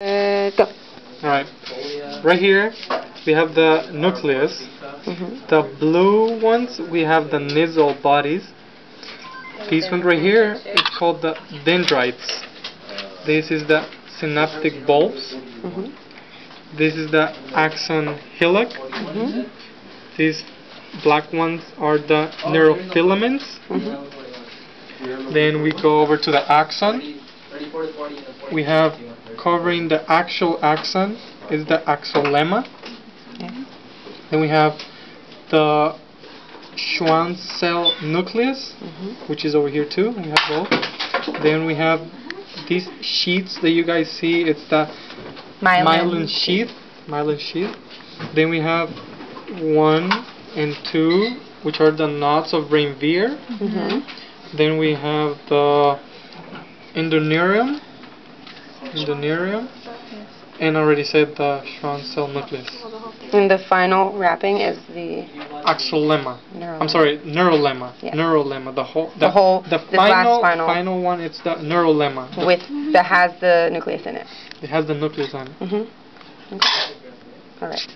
Uh, go. Alright. Right here, we have the nucleus. hmm The blue ones, we have the Nissl bodies. This one right here is called the dendrites. This is the synaptic bulbs. hmm This is the axon hillock. hmm These black ones are the neurofilaments. hmm Then we go over to the axon. We have covering the actual axon is the axolemma. Okay. Then we have the Schwann cell nucleus, hmm which is over here too. We have both. Then we have these sheets that you guys see. It's the Myelin. myelin sheath. Myelin sheath. Then we have one and two, which are the knots of Ranvier. hmm Then we have the endoneurium. Endoneurium. And already said the Schwann cell nucleus. And the final wrapping is the Axolemma. I'm sorry, neurolemma. Yeah. Neurolemma. The whole. The whole- The last final. final- one. It's the neurolemma. The- With that has the nucleus in it. it has the nucleus on it. hmm Okay. All right.